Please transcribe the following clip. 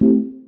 you